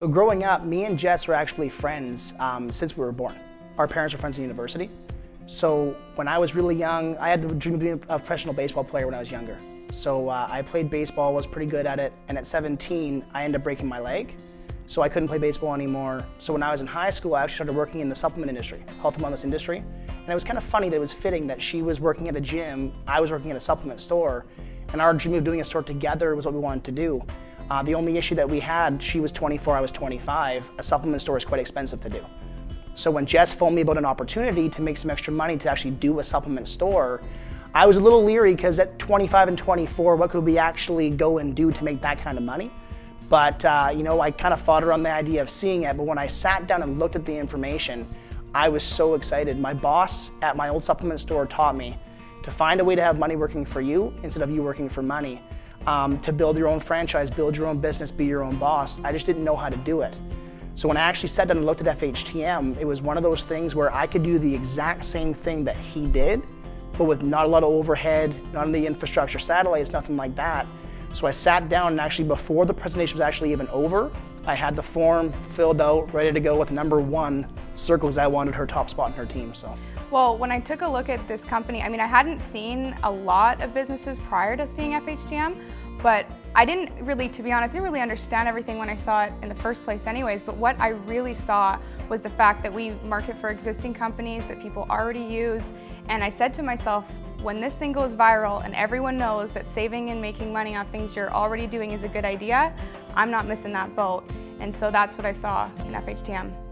So growing up, me and Jess were actually friends um, since we were born. Our parents were friends in university. So when I was really young, I had the dream of being a professional baseball player when I was younger. So uh, I played baseball, was pretty good at it, and at 17, I ended up breaking my leg. So I couldn't play baseball anymore. So when I was in high school, I actually started working in the supplement industry, health and wellness industry. And it was kind of funny that it was fitting that she was working at a gym, I was working at a supplement store, and our dream of doing a store together was what we wanted to do. Uh, the only issue that we had, she was 24, I was 25, a supplement store is quite expensive to do. So when Jess phoned me about an opportunity to make some extra money to actually do a supplement store, I was a little leery because at 25 and 24, what could we actually go and do to make that kind of money? But uh, you know, I kind of fought on the idea of seeing it, but when I sat down and looked at the information, I was so excited. My boss at my old supplement store taught me to find a way to have money working for you instead of you working for money um, to build your own franchise, build your own business, be your own boss. I just didn't know how to do it. So when I actually sat down and looked at FHTM, it was one of those things where I could do the exact same thing that he did, but with not a lot of overhead, none of the infrastructure, satellites, nothing like that. So I sat down and actually before the presentation was actually even over, I had the form filled out, ready to go with number one circles I wanted her top spot in her team. So. Well, when I took a look at this company, I mean, I hadn't seen a lot of businesses prior to seeing FHTM, but I didn't really, to be honest, didn't really understand everything when I saw it in the first place anyways, but what I really saw was the fact that we market for existing companies that people already use, and I said to myself, when this thing goes viral and everyone knows that saving and making money off things you're already doing is a good idea, I'm not missing that boat. And so that's what I saw in FHTM.